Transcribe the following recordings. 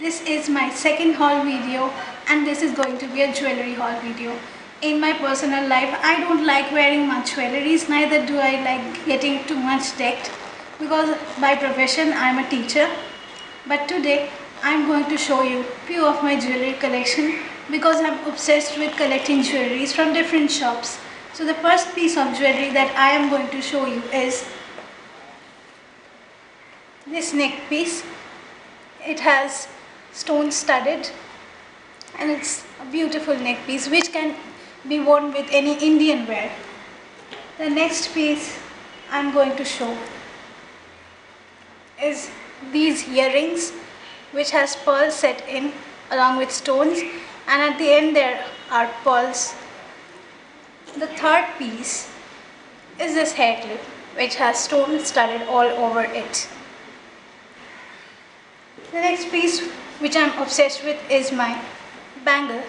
this is my second haul video and this is going to be a jewelry haul video. In my personal life I don't like wearing much jewelries neither do I like getting too much decked because by profession I'm a teacher. But today I'm going to show you few of my jewelry collection because I'm obsessed with collecting jewelries from different shops. So the first piece of jewelry that I am going to show you is this neck piece it has stone studded and it's a beautiful neck piece which can be worn with any Indian wear. The next piece I'm going to show is these earrings which has pearls set in along with stones and at the end there are pearls. The third piece is this hair clip which has stones studded all over it. The next piece which I'm obsessed with is my bangle.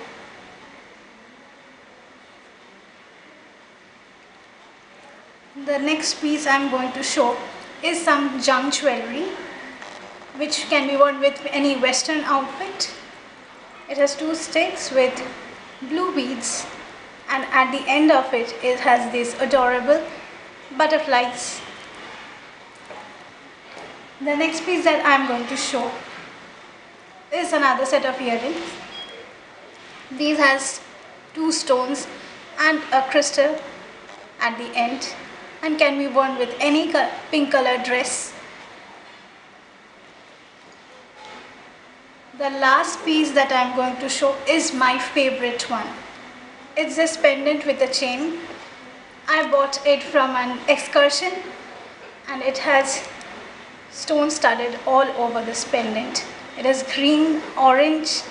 The next piece I'm going to show is some junk jewelry which can be worn with any western outfit. It has two sticks with blue beads and at the end of it it has these adorable butterflies. The next piece that I'm going to show is another set of earrings. These has two stones and a crystal at the end and can be worn with any pink color dress. The last piece that I am going to show is my favorite one. It's this pendant with a chain. I bought it from an excursion and it has stone studded all over this pendant. It is green, orange,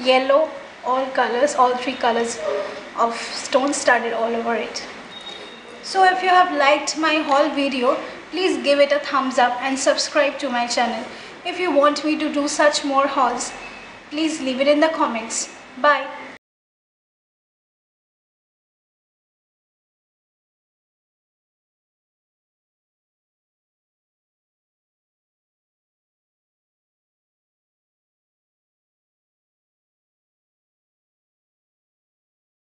yellow, all colors, all three colors of stone studded all over it. So if you have liked my haul video, please give it a thumbs up and subscribe to my channel. If you want me to do such more hauls, please leave it in the comments. Bye.